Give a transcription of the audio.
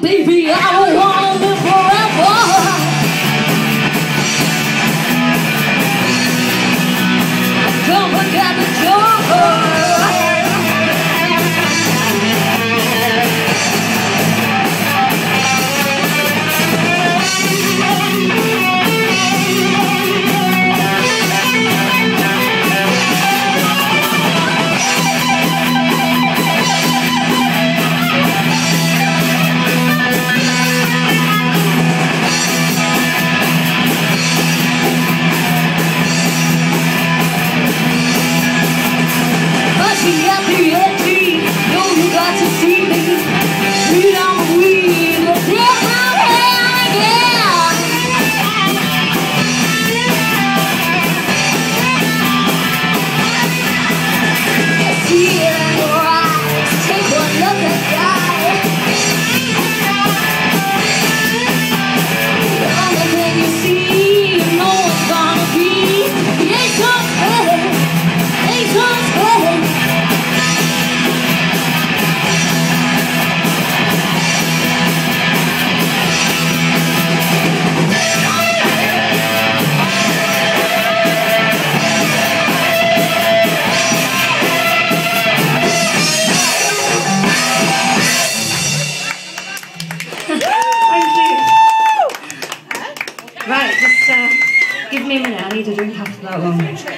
baby, I want give me a. I need to drink after that one.